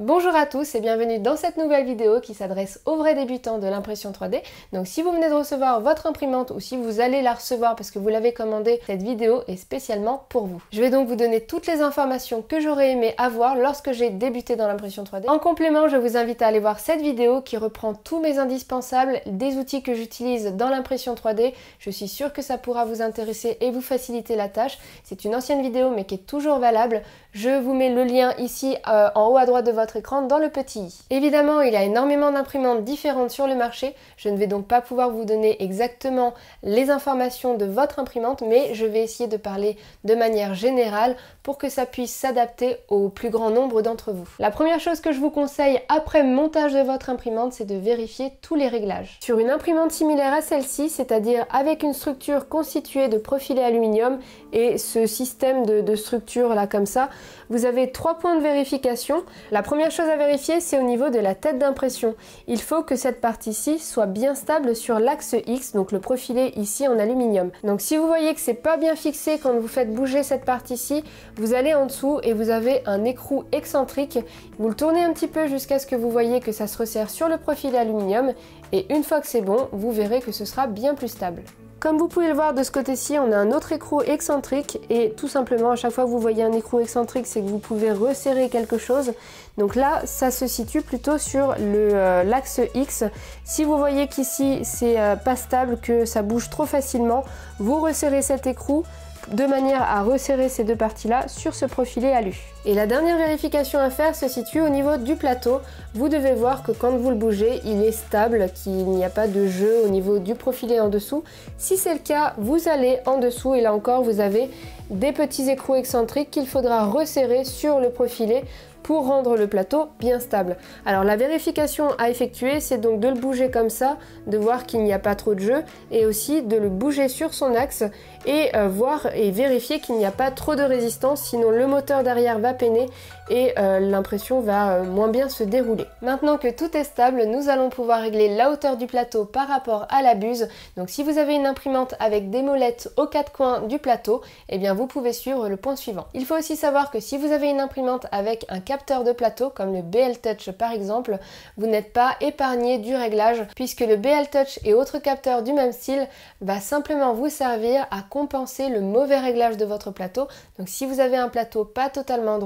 Bonjour à tous et bienvenue dans cette nouvelle vidéo qui s'adresse aux vrais débutants de l'impression 3D. Donc si vous venez de recevoir votre imprimante ou si vous allez la recevoir parce que vous l'avez commandée, cette vidéo est spécialement pour vous. Je vais donc vous donner toutes les informations que j'aurais aimé avoir lorsque j'ai débuté dans l'impression 3D. En complément, je vous invite à aller voir cette vidéo qui reprend tous mes indispensables, des outils que j'utilise dans l'impression 3D. Je suis sûre que ça pourra vous intéresser et vous faciliter la tâche. C'est une ancienne vidéo mais qui est toujours valable. Je vous mets le lien ici euh, en haut à droite de votre écran dans le petit i. Évidemment, il y a énormément d'imprimantes différentes sur le marché. Je ne vais donc pas pouvoir vous donner exactement les informations de votre imprimante, mais je vais essayer de parler de manière générale pour que ça puisse s'adapter au plus grand nombre d'entre vous. La première chose que je vous conseille après montage de votre imprimante, c'est de vérifier tous les réglages. Sur une imprimante similaire à celle-ci, c'est-à-dire avec une structure constituée de profilés aluminium et ce système de, de structure là comme ça, vous avez trois points de vérification. La première chose à vérifier, c'est au niveau de la tête d'impression. Il faut que cette partie-ci soit bien stable sur l'axe X, donc le profilé ici en aluminium. Donc si vous voyez que c'est pas bien fixé quand vous faites bouger cette partie-ci, vous allez en dessous et vous avez un écrou excentrique. Vous le tournez un petit peu jusqu'à ce que vous voyez que ça se resserre sur le profilé aluminium et une fois que c'est bon, vous verrez que ce sera bien plus stable. Comme vous pouvez le voir de ce côté-ci, on a un autre écrou excentrique et tout simplement à chaque fois que vous voyez un écrou excentrique, c'est que vous pouvez resserrer quelque chose. Donc là, ça se situe plutôt sur euh, l'axe X. Si vous voyez qu'ici c'est euh, pas stable, que ça bouge trop facilement, vous resserrez cet écrou, de manière à resserrer ces deux parties-là sur ce profilé alu. Et la dernière vérification à faire se situe au niveau du plateau. Vous devez voir que quand vous le bougez, il est stable, qu'il n'y a pas de jeu au niveau du profilé en dessous. Si c'est le cas, vous allez en dessous et là encore, vous avez des petits écrous excentriques qu'il faudra resserrer sur le profilé pour rendre le plateau bien stable. Alors la vérification à effectuer, c'est donc de le bouger comme ça, de voir qu'il n'y a pas trop de jeu, et aussi de le bouger sur son axe et euh, voir et vérifier qu'il n'y a pas trop de résistance, sinon le moteur derrière va peiner et euh, l'impression va euh, moins bien se dérouler. Maintenant que tout est stable, nous allons pouvoir régler la hauteur du plateau par rapport à la buse. Donc si vous avez une imprimante avec des molettes aux quatre coins du plateau, eh bien vous pouvez suivre le point suivant. Il faut aussi savoir que si vous avez une imprimante avec un capteur de plateau, comme le BL Touch par exemple, vous n'êtes pas épargné du réglage, puisque le BL Touch et autres capteurs du même style va simplement vous servir à compenser le mauvais réglage de votre plateau. Donc si vous avez un plateau pas totalement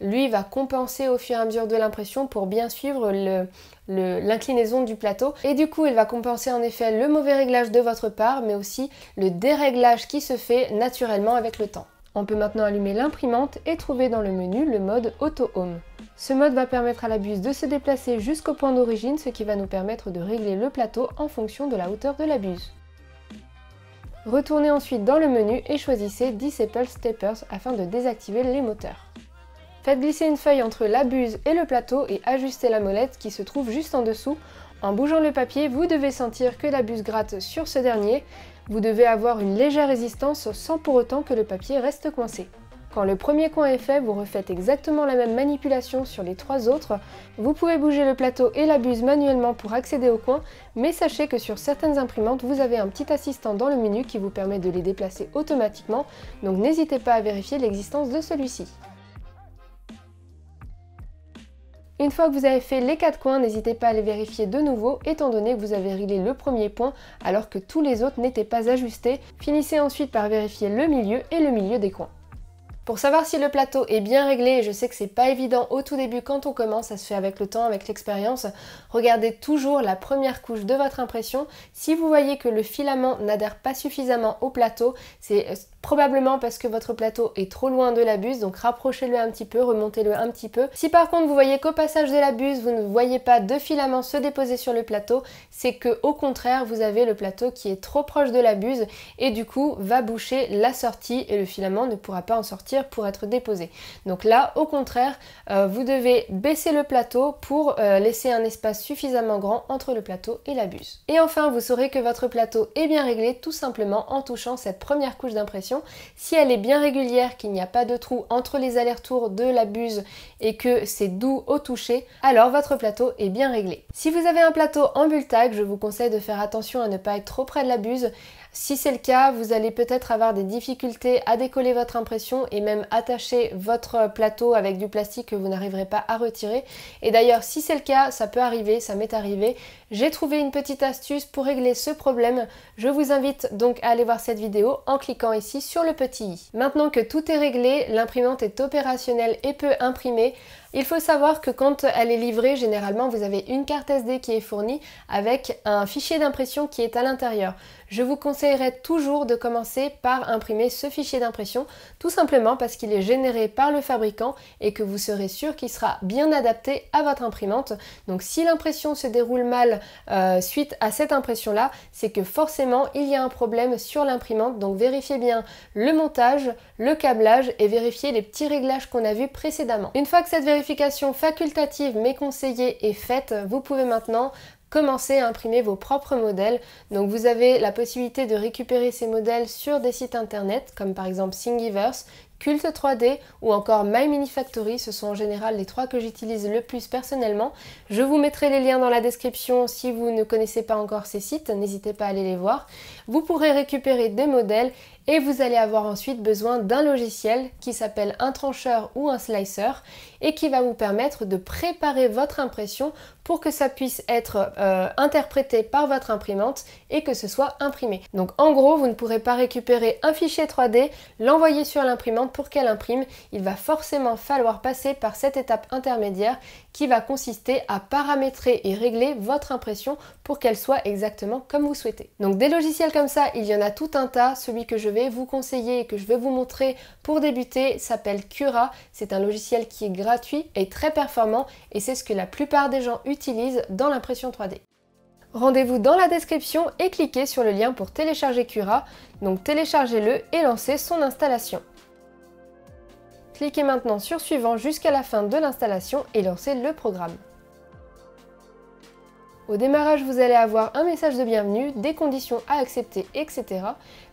lui va compenser au fur et à mesure de l'impression pour bien suivre l'inclinaison du plateau et du coup il va compenser en effet le mauvais réglage de votre part mais aussi le déréglage qui se fait naturellement avec le temps. On peut maintenant allumer l'imprimante et trouver dans le menu le mode Auto Home. Ce mode va permettre à la buse de se déplacer jusqu'au point d'origine ce qui va nous permettre de régler le plateau en fonction de la hauteur de la buse. Retournez ensuite dans le menu et choisissez Disable Steppers afin de désactiver les moteurs. Faites glisser une feuille entre la buse et le plateau et ajustez la molette qui se trouve juste en dessous. En bougeant le papier, vous devez sentir que la buse gratte sur ce dernier. Vous devez avoir une légère résistance sans pour autant que le papier reste coincé. Quand le premier coin est fait, vous refaites exactement la même manipulation sur les trois autres. Vous pouvez bouger le plateau et la buse manuellement pour accéder au coin, mais sachez que sur certaines imprimantes, vous avez un petit assistant dans le menu qui vous permet de les déplacer automatiquement, donc n'hésitez pas à vérifier l'existence de celui-ci. Une fois que vous avez fait les quatre coins, n'hésitez pas à les vérifier de nouveau étant donné que vous avez réglé le premier point alors que tous les autres n'étaient pas ajustés. Finissez ensuite par vérifier le milieu et le milieu des coins. Pour savoir si le plateau est bien réglé, je sais que c'est pas évident au tout début quand on commence, ça se fait avec le temps, avec l'expérience, regardez toujours la première couche de votre impression. Si vous voyez que le filament n'adhère pas suffisamment au plateau, c'est euh, probablement parce que votre plateau est trop loin de la buse, donc rapprochez-le un petit peu, remontez-le un petit peu. Si par contre vous voyez qu'au passage de la buse, vous ne voyez pas de filament se déposer sur le plateau, c'est que au contraire, vous avez le plateau qui est trop proche de la buse et du coup va boucher la sortie et le filament ne pourra pas en sortir pour être déposé. Donc là, au contraire, euh, vous devez baisser le plateau pour euh, laisser un espace suffisamment grand entre le plateau et la buse. Et enfin, vous saurez que votre plateau est bien réglé tout simplement en touchant cette première couche d'impression. Si elle est bien régulière, qu'il n'y a pas de trou entre les allers-retours de la buse et que c'est doux au toucher, alors votre plateau est bien réglé. Si vous avez un plateau en bultag, je vous conseille de faire attention à ne pas être trop près de la buse Si c'est le cas, vous allez peut-être avoir des difficultés à décoller votre impression et même attacher votre plateau avec du plastique que vous n'arriverez pas à retirer. Et d'ailleurs, si c'est le cas, ça peut arriver, ça m'est arrivé. J'ai trouvé une petite astuce pour régler ce problème. Je vous invite donc à aller voir cette vidéo en cliquant ici sur le petit i. Maintenant que tout est réglé, l'imprimante est opérationnelle et peut imprimer. Il faut savoir que quand elle est livrée, généralement vous avez une carte SD qui est fournie avec un fichier d'impression qui est à l'intérieur. Je vous conseillerais toujours de commencer par imprimer ce fichier d'impression, tout simplement parce qu'il est généré par le fabricant et que vous serez sûr qu'il sera bien adapté à votre imprimante. Donc si l'impression se déroule mal euh, suite à cette impression-là, c'est que forcément il y a un problème sur l'imprimante. Donc vérifiez bien le montage, le câblage et vérifiez les petits réglages qu'on a vus précédemment. Une fois que cette vérification facultative mais conseillée est faite, vous pouvez maintenant commencer à imprimer vos propres modèles. Donc vous avez la possibilité de récupérer ces modèles sur des sites internet comme par exemple Thingiverse, Cult 3D ou encore My Mini Factory, ce sont en général les trois que j'utilise le plus personnellement. Je vous mettrai les liens dans la description si vous ne connaissez pas encore ces sites, n'hésitez pas à aller les voir. Vous pourrez récupérer des modèles et vous allez avoir ensuite besoin d'un logiciel qui s'appelle un trancheur ou un slicer et qui va vous permettre de préparer votre impression pour que ça puisse être euh, interprété par votre imprimante et que ce soit imprimé. Donc en gros, vous ne pourrez pas récupérer un fichier 3D, l'envoyer sur l'imprimante pour qu'elle imprime. Il va forcément falloir passer par cette étape intermédiaire qui va consister à paramétrer et régler votre impression pour qu'elle soit exactement comme vous souhaitez. Donc des logiciels comme ça, il y en a tout un tas. Celui que je vais vous conseiller et que je vais vous montrer pour débuter s'appelle Cura. C'est un logiciel qui est gratuit et très performant et c'est ce que la plupart des gens utilisent dans l'impression 3D. Rendez-vous dans la description et cliquez sur le lien pour télécharger Cura. Donc téléchargez-le et lancez son installation. Cliquez maintenant sur suivant jusqu'à la fin de l'installation et lancez le programme. Au démarrage, vous allez avoir un message de bienvenue, des conditions à accepter, etc.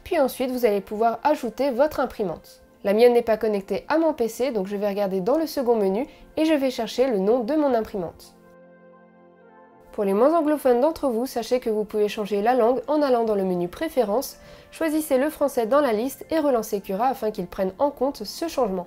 Puis ensuite, vous allez pouvoir ajouter votre imprimante. La mienne n'est pas connectée à mon PC, donc je vais regarder dans le second menu et je vais chercher le nom de mon imprimante. Pour les moins anglophones d'entre vous, sachez que vous pouvez changer la langue en allant dans le menu Préférences, choisissez le français dans la liste et relancez Cura afin qu'il prenne en compte ce changement.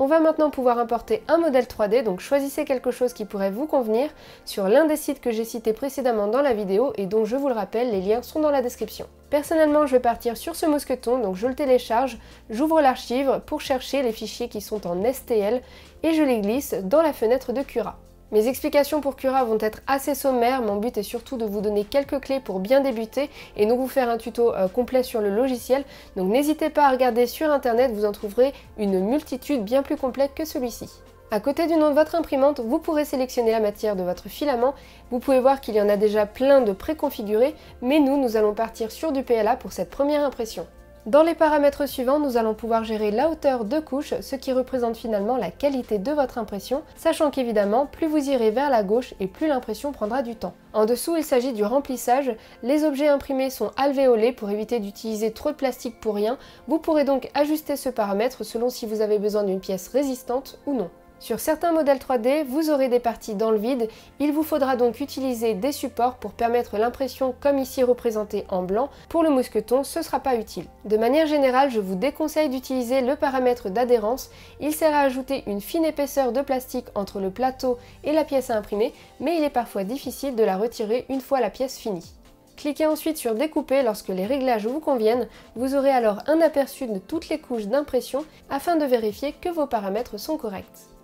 On va maintenant pouvoir importer un modèle 3D, donc choisissez quelque chose qui pourrait vous convenir sur l'un des sites que j'ai cités précédemment dans la vidéo et dont je vous le rappelle, les liens sont dans la description. Personnellement, je vais partir sur ce mousqueton, donc je le télécharge, j'ouvre l'archive pour chercher les fichiers qui sont en STL et je les glisse dans la fenêtre de Cura. Mes explications pour Cura vont être assez sommaires, mon but est surtout de vous donner quelques clés pour bien débuter et non vous faire un tuto euh, complet sur le logiciel, donc n'hésitez pas à regarder sur internet, vous en trouverez une multitude bien plus complète que celui-ci. À côté du nom de votre imprimante, vous pourrez sélectionner la matière de votre filament. Vous pouvez voir qu'il y en a déjà plein de préconfigurés, mais nous, nous allons partir sur du PLA pour cette première impression. Dans les paramètres suivants, nous allons pouvoir gérer la hauteur de couche, ce qui représente finalement la qualité de votre impression, sachant qu'évidemment, plus vous irez vers la gauche et plus l'impression prendra du temps. En dessous, il s'agit du remplissage. Les objets imprimés sont alvéolés pour éviter d'utiliser trop de plastique pour rien. Vous pourrez donc ajuster ce paramètre selon si vous avez besoin d'une pièce résistante ou non. Sur certains modèles 3D, vous aurez des parties dans le vide, il vous faudra donc utiliser des supports pour permettre l'impression comme ici représenté en blanc. Pour le mousqueton, ce ne sera pas utile. De manière générale, je vous déconseille d'utiliser le paramètre d'adhérence. Il sert à ajouter une fine épaisseur de plastique entre le plateau et la pièce à imprimer, mais il est parfois difficile de la retirer une fois la pièce finie. Cliquez ensuite sur découper lorsque les réglages vous conviennent, vous aurez alors un aperçu de toutes les couches d'impression afin de vérifier que vos paramètres sont corrects.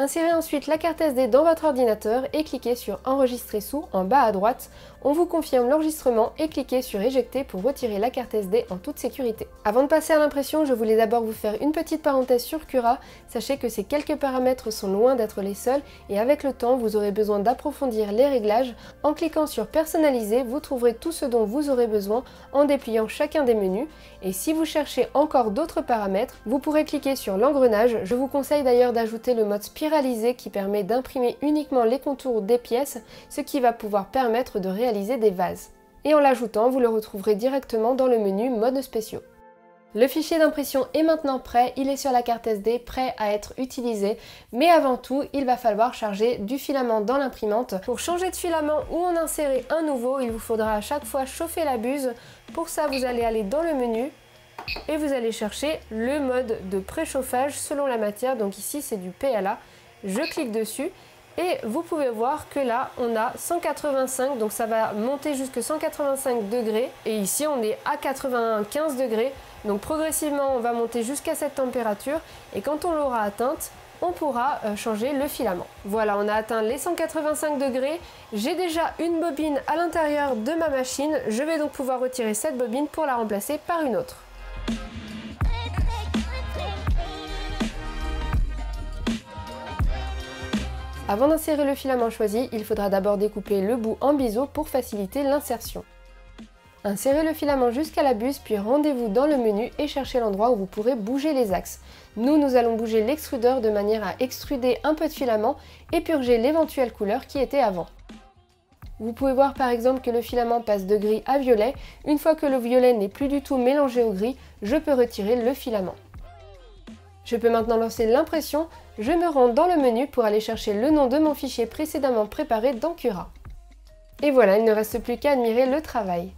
Insérez ensuite la carte SD dans votre ordinateur et cliquez sur Enregistrer sous en bas à droite. On vous confirme l'enregistrement et cliquez sur Éjecter pour retirer la carte SD en toute sécurité. Avant de passer à l'impression, je voulais d'abord vous faire une petite parenthèse sur Cura. Sachez que ces quelques paramètres sont loin d'être les seuls et avec le temps, vous aurez besoin d'approfondir les réglages. En cliquant sur Personnaliser, vous trouverez tout ce dont vous aurez besoin en dépliant chacun des menus. Et si vous cherchez encore d'autres paramètres, vous pourrez cliquer sur l'engrenage. Je vous conseille d'ailleurs d'ajouter le mode qui permet d'imprimer uniquement les contours des pièces, ce qui va pouvoir permettre de réaliser des vases. Et en l'ajoutant, vous le retrouverez directement dans le menu mode spéciaux. Le fichier d'impression est maintenant prêt, il est sur la carte SD, prêt à être utilisé. Mais avant tout, il va falloir charger du filament dans l'imprimante. Pour changer de filament ou en insérer un nouveau, il vous faudra à chaque fois chauffer la buse. Pour ça, vous allez aller dans le menu et vous allez chercher le mode de préchauffage selon la matière. Donc ici, c'est du PLA. Je clique dessus et vous pouvez voir que là, on a 185, donc ça va monter jusqu'à 185 degrés. Et ici, on est à 95 degrés. Donc progressivement, on va monter jusqu'à cette température et quand on l'aura atteinte, on pourra euh, changer le filament. Voilà, on a atteint les 185 degrés. J'ai déjà une bobine à l'intérieur de ma machine. Je vais donc pouvoir retirer cette bobine pour la remplacer par une autre. Avant d'insérer le filament choisi, il faudra d'abord découper le bout en biseau pour faciliter l'insertion. Insérez le filament jusqu'à la buse, puis rendez-vous dans le menu et cherchez l'endroit où vous pourrez bouger les axes. Nous, nous allons bouger l'extrudeur de manière à extruder un peu de filament et purger l'éventuelle couleur qui était avant. Vous pouvez voir par exemple que le filament passe de gris à violet. Une fois que le violet n'est plus du tout mélangé au gris, je peux retirer le filament. Je peux maintenant lancer l'impression. Je me rends dans le menu pour aller chercher le nom de mon fichier précédemment préparé dans Cura. Et voilà, il ne reste plus qu'à admirer le travail.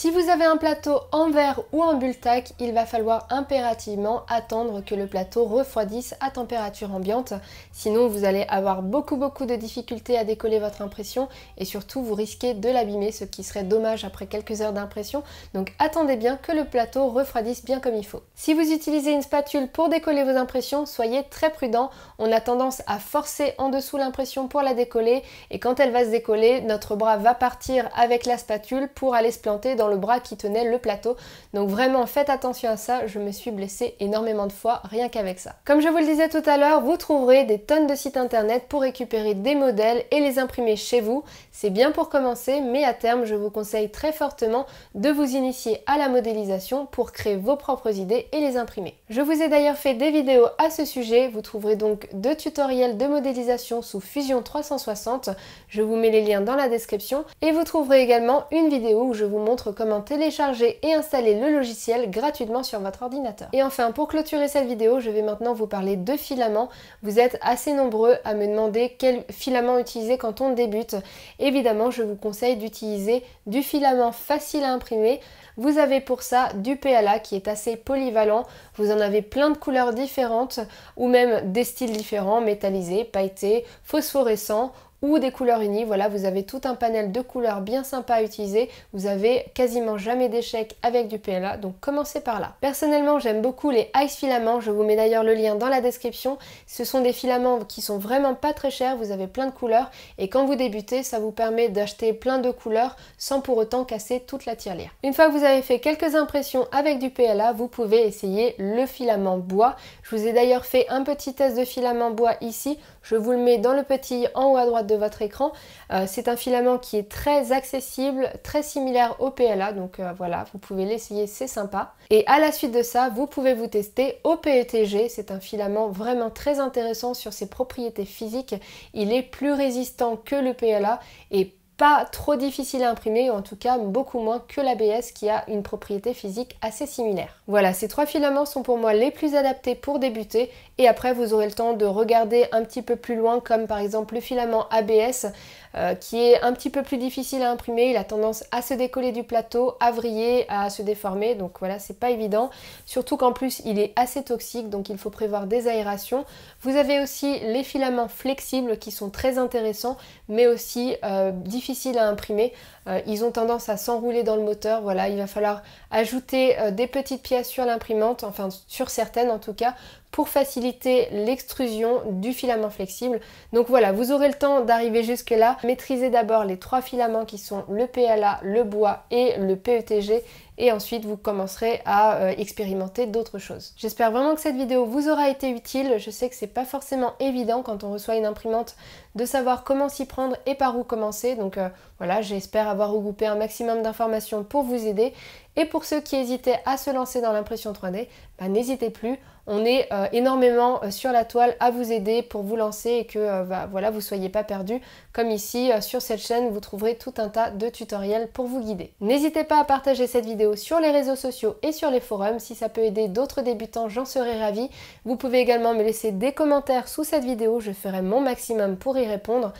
Si vous avez un plateau en verre ou en bultac, il va falloir impérativement attendre que le plateau refroidisse à température ambiante. Sinon, vous allez avoir beaucoup beaucoup de difficultés à décoller votre impression et surtout vous risquez de l'abîmer, ce qui serait dommage après quelques heures d'impression. Donc attendez bien que le plateau refroidisse bien comme il faut. Si vous utilisez une spatule pour décoller vos impressions, soyez très prudent. On a tendance à forcer en dessous l'impression pour la décoller et quand elle va se décoller, notre bras va partir avec la spatule pour aller se planter dans le bras qui tenait le plateau. Donc vraiment faites attention à ça, je me suis blessée énormément de fois rien qu'avec ça. Comme je vous le disais tout à l'heure, vous trouverez des tonnes de sites internet pour récupérer des modèles et les imprimer chez vous. C'est bien pour commencer, mais à terme je vous conseille très fortement de vous initier à la modélisation pour créer vos propres idées et les imprimer. Je vous ai d'ailleurs fait des vidéos à ce sujet, vous trouverez donc deux tutoriels de modélisation sous Fusion 360, je vous mets les liens dans la description et vous trouverez également une vidéo où je vous montre comment télécharger et installer le logiciel gratuitement sur votre ordinateur. Et enfin, pour clôturer cette vidéo, je vais maintenant vous parler de filaments. Vous êtes assez nombreux à me demander quel filament utiliser quand on débute. Évidemment, je vous conseille d'utiliser du filament facile à imprimer. Vous avez pour ça du PLA qui est assez polyvalent. Vous en avez plein de couleurs différentes ou même des styles différents, métallisés, pailletés, phosphorescents ou des couleurs unies. Voilà, vous avez tout un panel de couleurs bien sympa à utiliser. Vous avez quasiment jamais d'échec avec du PLA, donc commencez par là. Personnellement, j'aime beaucoup les Ice filaments. Je vous mets d'ailleurs le lien dans la description. Ce sont des filaments qui sont vraiment pas très chers. Vous avez plein de couleurs et quand vous débutez, ça vous permet d'acheter plein de couleurs sans pour autant casser toute la tirelire. Une fois que vous avez fait quelques impressions avec du PLA, vous pouvez essayer le filament bois. Je vous ai d'ailleurs fait un petit test de filament bois ici. Je vous le mets dans le petit en haut à droite votre écran. Euh, c'est un filament qui est très accessible, très similaire au PLA, donc euh, voilà, vous pouvez l'essayer, c'est sympa. Et à la suite de ça, vous pouvez vous tester au PETG, c'est un filament vraiment très intéressant sur ses propriétés physiques. Il est plus résistant que le PLA et pas trop difficile à imprimer, ou en tout cas beaucoup moins que l'ABS qui a une propriété physique assez similaire. Voilà, ces trois filaments sont pour moi les plus adaptés pour débuter et après vous aurez le temps de regarder un petit peu plus loin comme par exemple le filament ABS euh, qui est un petit peu plus difficile à imprimer, il a tendance à se décoller du plateau, à vriller, à se déformer, donc voilà c'est pas évident, surtout qu'en plus il est assez toxique donc il faut prévoir des aérations. Vous avez aussi les filaments flexibles qui sont très intéressants mais aussi euh, difficiles à imprimer, euh, ils ont tendance à s'enrouler dans le moteur, voilà il va falloir ajouter des petites pièces sur l'imprimante, enfin sur certaines en tout cas, pour faciliter l'extrusion du filament flexible. Donc voilà, vous aurez le temps d'arriver jusque là. Maîtrisez d'abord les trois filaments qui sont le PLA, le bois et le PETG et ensuite vous commencerez à euh, expérimenter d'autres choses. J'espère vraiment que cette vidéo vous aura été utile. Je sais que c'est pas forcément évident quand on reçoit une imprimante de savoir comment s'y prendre et par où commencer. Donc euh, voilà, j'espère avoir regroupé un maximum d'informations pour vous aider. Et pour ceux qui hésitaient à se lancer dans l'impression 3D, bah, n'hésitez plus. On est euh, énormément euh, sur la toile à vous aider pour vous lancer et que euh, bah, voilà, vous ne soyez pas perdu. Comme ici, sur cette chaîne, vous trouverez tout un tas de tutoriels pour vous guider. N'hésitez pas à partager cette vidéo sur les réseaux sociaux et sur les forums. Si ça peut aider d'autres débutants, j'en serai ravie. Vous pouvez également me laisser des commentaires sous cette vidéo. Je ferai mon maximum pour y répondre.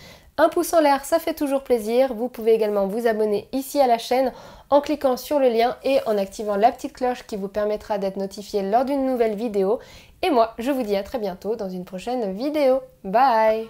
Un pouce en l'air, ça fait toujours plaisir. Vous pouvez également vous abonner ici à la chaîne en cliquant sur le lien et en activant la petite cloche qui vous permettra d'être notifié lors d'une nouvelle vidéo. Et moi, je vous dis à très bientôt dans une prochaine vidéo. Bye